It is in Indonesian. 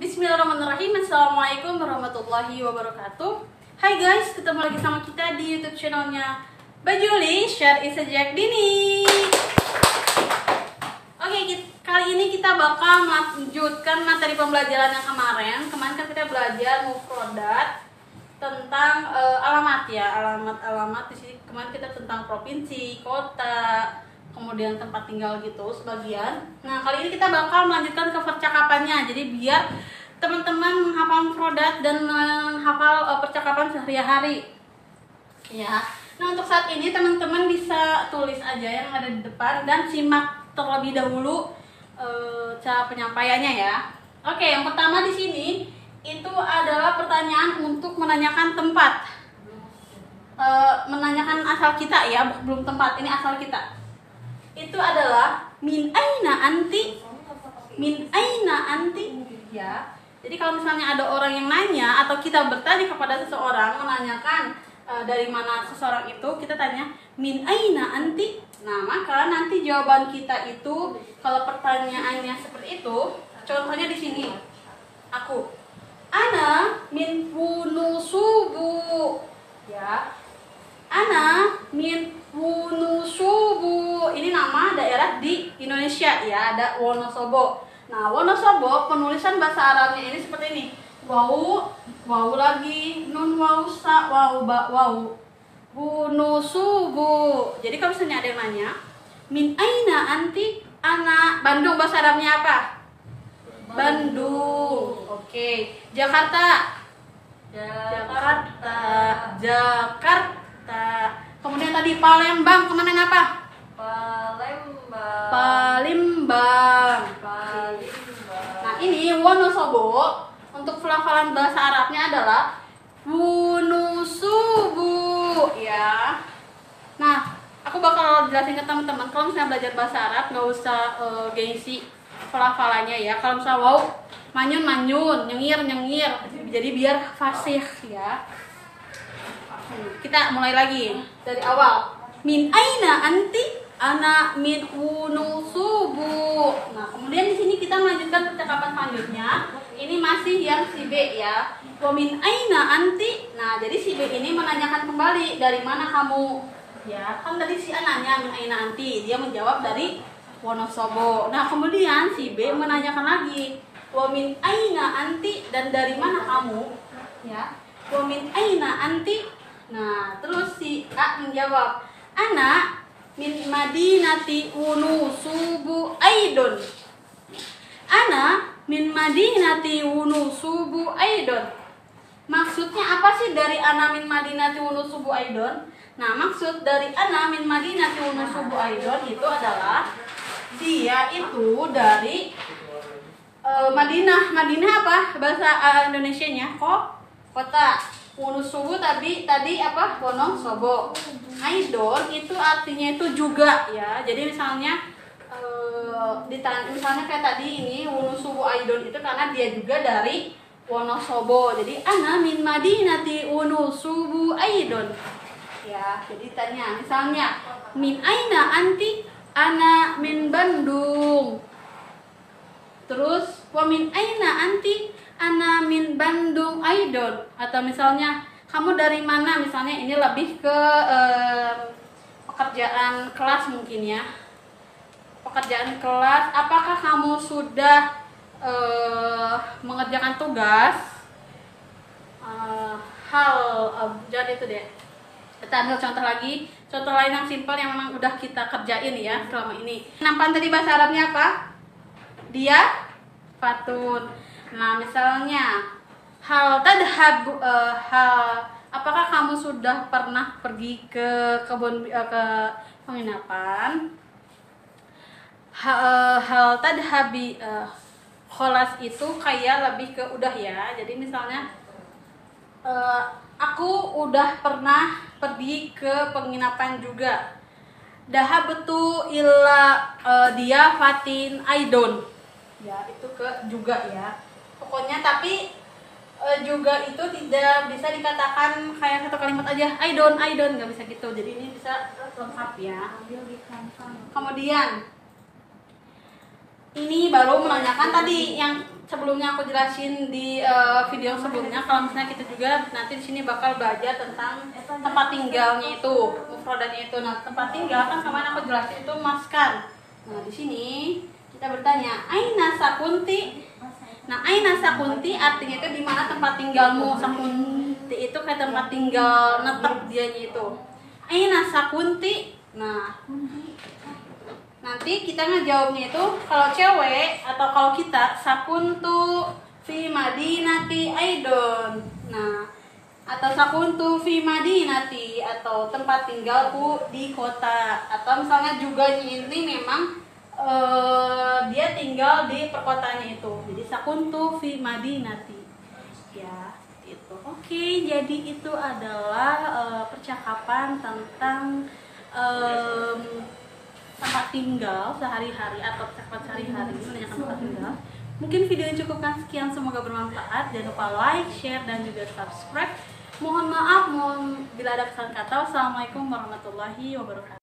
Bismillahirrahmanirrahim. Assalamualaikum warahmatullahi wabarakatuh. Hai guys, ketemu lagi sama kita di youtube channelnya. Bajuli Share Isajak Dini. Oke, kit- kali ini kita bakal melanjutkan materi pembelajaran yang kemarin. Kemarin kan kita belajar mufrodat tentang eh, alamat ya. Alamat-alamat di sini. Kemarin kita tentang provinsi, kota, kemudian tempat tinggal gitu sebagian. Nah kali ini kita bakal melanjutkan ke percakapannya. Jadi biar teman-teman menghafal mufrodat dan menghafal eh, percakapan sehari-hari. Ya. Nah untuk saat ini teman-teman bisa tulis aja yang ada di depan dan simak terlebih dahulu eh, cara penyampaiannya ya. Oke, yang pertama di sini itu adalah pertanyaan untuk menanyakan tempat. Eh, menanyakan asal kita ya, belum tempat. Ini asal kita. Itu adalah min aina anti? Min aina anti? Ya. Jadi kalau misalnya ada orang yang nanya atau kita bertanya kepada seseorang menanyakan eh, dari mana seseorang itu, kita tanya min aina anti? Nah, maka nanti jawaban kita itu kalau pertanyaannya seperti itu, contohnya di sini. Aku Ana min Wunusubu ya. Ana min. Daerah di Indonesia ya, ada Wonosobo. Nah, Wonosobo penulisan bahasa Arabnya ini seperti ini. Wau, wau lagi, nun wau sa, wau ba, wau. Wunusubu. Jadi kalau misalnya ada yang nanya, min aina anti? Ana Bandung bahasa Arabnya apa? Bandung. Oke. Jakarta. Jakarta. Jakarta. Kemudian tadi Palembang ke mana apa? Palembang. Palembang. Palembang. Nah ini Wonosobo untuk pelafalan bahasa Arabnya adalah Wunusubu ya. Nah aku bakal jelasin ke teman-teman kalau misalnya belajar bahasa Arab nggak usah eh, gengsi pelafalannya ya. Kalau misalnya wow manyun manyun, nyengir nyengir, jadi biar fasih ya. Kita mulai lagi dari awal. Min aina anti? Ana min unusubu. Nah, kemudian di sini kita melanjutkan percakapan selanjutnya. Ini masih yang si B ya. Wa min aina anti? Nah, jadi si B ini menanyakan kembali dari mana kamu? Ya, kan tadi si A nanya min aina anti. Dia menjawab dari Wonosobo. Nah, kemudian si B menanyakan lagi, "Wa min aina anti?" dan dari mana kamu? Ya. "Wa min aina anti?" Nah, terus si A menjawab, "Ana min Madinati Wunusubu Aidon." Ana min Madinati Wunusubu Aidon. Maksudnya apa sih dari ana min Madinati Wunusubu Aidon? Nah, maksud dari ana min Madinati Wunusubu Aidon itu adalah dia itu dari eh, Madinah. Madinah apa? Bahasa eh, Indonesianya kok kota. Wonosobo tadi tadi apa? Wonosobo. Aidon itu artinya itu juga ya. Jadi misalnya eh, ditanya misalnya kayak tadi ini Wonosobo Aidon itu karena dia juga dari Wonosobo. Jadi ana min Madinati Wonosobo Aidon. Ya, jadi tanya misalnya min aina anti? Ana min Bandung. Terus wa min aina anti? Ana min Bandung Aidon. Atau misalnya kamu dari mana? Misalnya ini lebih ke eh, pekerjaan kelas mungkin ya. Pekerjaan kelas, apakah kamu sudah eh, mengerjakan tugas? Eh, hal eh, jadi itu deh kita ambil contoh lagi contoh lain yang simpel yang memang udah kita kerjain ya selama ini nampan tadi bahasa Arabnya apa dia fatun nah misalnya hal tadhab eh, hal apakah kamu sudah pernah pergi ke kebun eh, ke penginapan eh, hal tadhabi eh, kholas itu kayak lebih ke udah ya jadi misalnya Eh, aku udah pernah pergi ke penginapan juga. Daha betul illa eh, dia Fatin Aidon. Ya, itu ke juga ya. Pokoknya tapi eh, juga itu tidak bisa dikatakan kayak satu kalimat aja Aidon Aidon nggak bisa gitu. Jadi ini bisa lengkap ya. Kemudian ini baru menanyakan tadi yang sebelumnya aku jelasin di eh, video sebelumnya kalau misalnya kita juga nanti di sini bakal belajar tentang tempat tinggalnya itu mufradatnya itu nah tempat tinggal kan kemarin aku jelasin itu maskan nah di sini kita bertanya aina sakunti nah aina sakunti artinya itu di mana tempat tinggalmu? Sakunti itu kayak tempat tinggal netep dianya itu aina sakunti. Nah nanti kita ngejawabnya itu kalau cewek atau kalau kita sakuntu fi madinati aidon. Nah atau sakuntu fi madinati atau tempat tinggalku di kota. Atau misalnya juga ini memang eh, dia tinggal di perkotaannya itu jadi sakuntu fi madinati. Ya itu oke jadi itu adalah eh, percakapan tentang em, tempat tinggal sehari-hari atau percakapan sehari-hari menanyakan tempat tinggal. Mungkin video ini cukupkan sekian. Semoga bermanfaat. Jangan lupa like share dan juga subscribe. Mohon maaf mohon bila ada kesalahan kata. Wassalamualaikum warahmatullahi wabarakatuh